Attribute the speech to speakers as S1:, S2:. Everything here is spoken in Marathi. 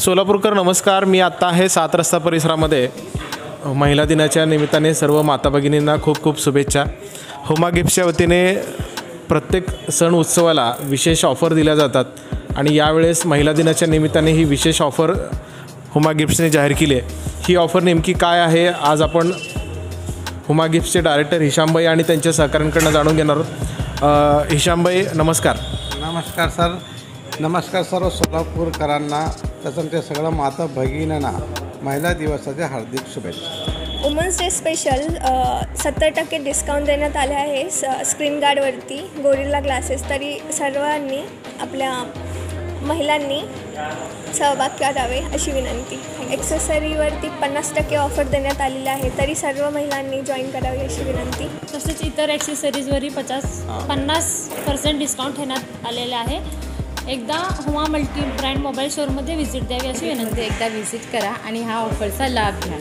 S1: सोलापूरकर नमस्कार. मी आत्ता आहे सात रस्ता परिसरामध्ये. महिला दिनाच्या निमित्ताने सर्व माता भगिनींना खूप खूप शुभेच्छा. हुमा गिफ्टच्या वतीने प्रत्येक सण उत्सवाला विशेष ऑफर दिल्या जातात आणि यावेळेस महिला दिनाच्या निमित्ताने ही विशेष ऑफर हुमा गिफ्ट्सने जाहीर केली आहे. ही ऑफर नेमकी काय आहे? आज आपण हुमा गिफ्टचे डायरेक्टर हिशामबाई आणि त्यांच्या सहकाऱ्यांकडनं जाणून घेणार आहोत. हिशामबाई नमस्कार.
S2: नमस्कार सर. नमस्कार सर्व सोलापूरकरांना. तसं ते सगळं माता भगिनींना महिला दिवसाच्या हार्दिक शुभेच्छा.
S3: वुमन्स डे स्पेशल सत्तर टक्के डिस्काउंट देण्यात आले आहे. स स्क्रीन गार्डवरती गोरिल्ला ग्लासेस तरी सर्वांनी आपल्या महिलांनी सहभाग करावे अशी विनंती. ॲक्सेसरीवरती पन्नास टक्के ऑफर देण्यात आलेली आहे. तरी सर्व महिलांनी जॉईन करावी अशी विनंती.
S4: तसेच इतर ॲक्सेसरीजवरही पचास पन्नास पर्सेंट डिस्काउंट ठेवण्यात आलेले आहे. एकदा हुमा मल्टी ब्रँड मोबाईल शोरूममध्ये व्हिजिट द्यावी अशी विनंती
S5: एकदा व्हिजिट करा आणि हा ऑफरचा लाभ घ्या.